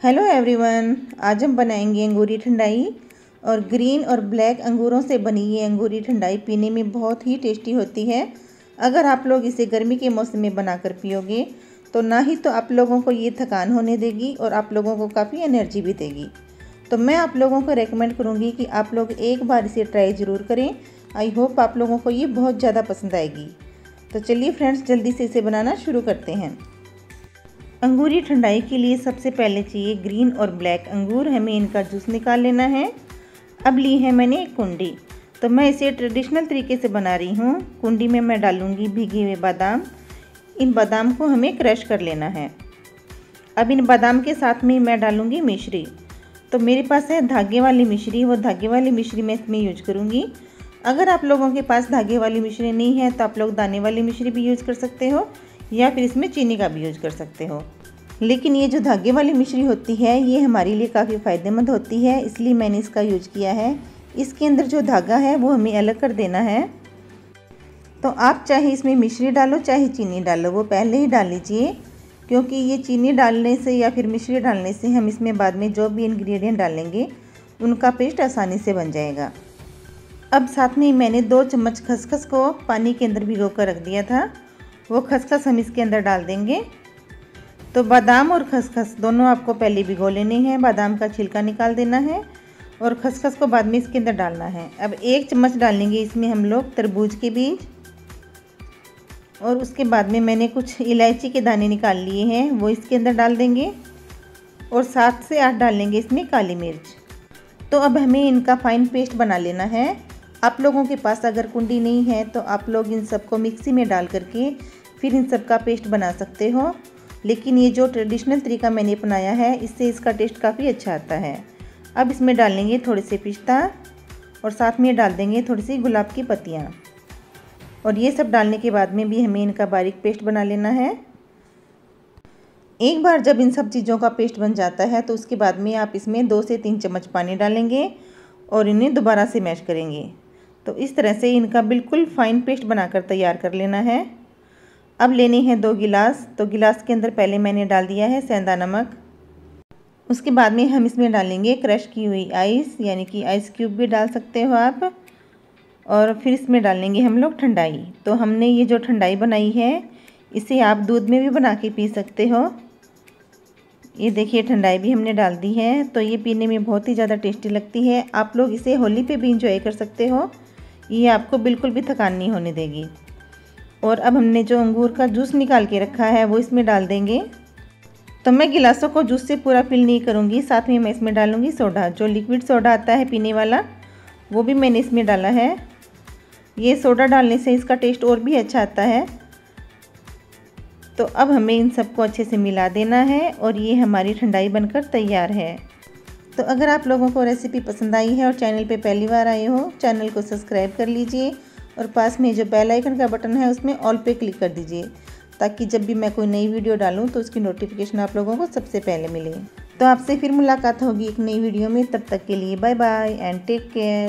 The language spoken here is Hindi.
हेलो एवरीवन आज हम बनाएँगे अंगूरी ठंडाई और ग्रीन और ब्लैक अंगूरों से बनी ये अंगूरी ठंडाई पीने में बहुत ही टेस्टी होती है। अगर आप लोग इसे गर्मी के मौसम में बनाकर पियोगे तो ना ही तो आप लोगों को ये थकान होने देगी और आप लोगों को काफ़ी एनर्जी भी देगी। तो मैं आप लोगों को रेकमेंड करूँगी कि आप लोग एक बार इसे ट्राई ज़रूर करें। आई होप आप लोगों को ये बहुत ज़्यादा पसंद आएगी। तो चलिए फ्रेंड्स जल्दी से इसे बनाना शुरू करते हैं। अंगूरी ठंडाई के लिए सबसे पहले चाहिए ग्रीन और ब्लैक अंगूर। हमें इनका जूस निकाल लेना है। अब ली है मैंने एक कुंडी। तो मैं इसे ट्रेडिशनल तरीके से बना रही हूँ। कुंडी में मैं डालूँगी भीगे हुए बादाम। इन बादाम को हमें क्रश कर लेना है। अब इन बादाम के साथ में मैं डालूँगी मिश्री। तो मेरे पास है धागे वाली मिश्री वो धागे वाली मिश्री मैं इसमें यूज़ करूँगी। अगर आप लोगों के पास धागे वाली मिश्री नहीं है तो आप लोग दाने वाली मिश्री भी यूज़ कर सकते हो। या फिर इसमें चीनी का भी यूज़ कर सकते हो। लेकिन ये जो धागे वाली मिश्री होती है, ये हमारे लिए काफ़ी फ़ायदेमंद होती है, इसलिए मैंने इसका यूज़ किया है। इसके अंदर जो धागा है, वो हमें अलग कर देना है। तो आप चाहे इसमें मिश्री डालो, चाहे चीनी डालो, वो पहले ही डाल लीजिए, क्योंकि ये चीनी डालने से या फिर मिश्री डालने से हम इसमें बाद में जो भी इंग्रेडिएंट डालेंगे, उनका पेस्ट आसानी से बन जाएगा। अब साथ में मैंने दो चम्मच खसखस को पानी के अंदर भिगो कर रख दिया था। वो खसखस हम इसके अंदर डाल देंगे। तो बादाम और खसखस दोनों आपको पहले भिगो लेने हैं, बादाम का छिलका निकाल देना है और खसखस को बाद में इसके अंदर डालना है। अब एक चम्मच डालेंगे इसमें हम लोग तरबूज के बीज। और उसके बाद में मैंने कुछ इलायची के दाने निकाल लिए हैं, वो इसके अंदर डाल देंगे। और सात से आठ डाल लेंगे इसमें काली मिर्च। तो अब हमें इनका फाइन पेस्ट बना लेना है। आप लोगों के पास अगर कुंडी नहीं है तो आप लोग इन सबको मिक्सी में डाल करके फिर इन सब का पेस्ट बना सकते हो। लेकिन ये जो ट्रेडिशनल तरीका मैंने अपनाया है, इससे इसका टेस्ट काफ़ी अच्छा आता है। अब इसमें डालेंगे थोड़े से पिस्ता और साथ में डाल देंगे थोड़ी सी गुलाब की पत्तियाँ। और ये सब डालने के बाद में भी हमें इनका बारीक पेस्ट बना लेना है। एक बार जब इन सब चीज़ों का पेस्ट बन जाता है तो उसके बाद में आप इसमें दो से तीन चम्मच पानी डालेंगे और इन्हें दोबारा से मैश करेंगे। तो इस तरह से इनका बिल्कुल फाइन पेस्ट बनाकर तैयार कर लेना है। अब लेनी है दो गिलास। तो गिलास के अंदर पहले मैंने डाल दिया है सेंधा नमक। उसके बाद में हम इसमें डालेंगे क्रश की हुई आइस यानी कि आइस क्यूब भी डाल सकते हो आप। और फिर इसमें डालेंगे हम लोग ठंडाई। तो हमने ये जो ठंडाई बनाई है, इसे आप दूध में भी बना के पी सकते हो। ये देखिए, ठंडाई भी हमने डाल दी है। तो ये पीने में बहुत ही ज़्यादा टेस्टी लगती है। आप लोग इसे होली पे भी इंजॉय कर सकते हो। ये आपको बिल्कुल भी थकान नहीं होने देगी। और अब हमने जो अंगूर का जूस निकाल के रखा है, वो इसमें डाल देंगे। तो मैं गिलासों को जूस से पूरा फिल नहीं करूँगी, साथ में मैं इसमें डालूँगी सोडा। जो लिक्विड सोडा आता है पीने वाला, वो भी मैंने इसमें डाला है। ये सोडा डालने से इसका टेस्ट और भी अच्छा आता है। तो अब हमें इन सबको अच्छे से मिला देना है और ये हमारी ठंडाई बनकर तैयार है। तो अगर आप लोगों को रेसिपी पसंद आई है और चैनल पे पहली बार आए हो चैनल को सब्सक्राइब कर लीजिए और पास में जो बेल आइकन का बटन है, उसमें ऑल पे क्लिक कर दीजिए ताकि जब भी मैं कोई नई वीडियो डालूँ तो उसकी नोटिफिकेशन आप लोगों को सबसे पहले मिले। तो आपसे फिर मुलाकात होगी एक नई वीडियो में, तब तक के लिए bye bye and take care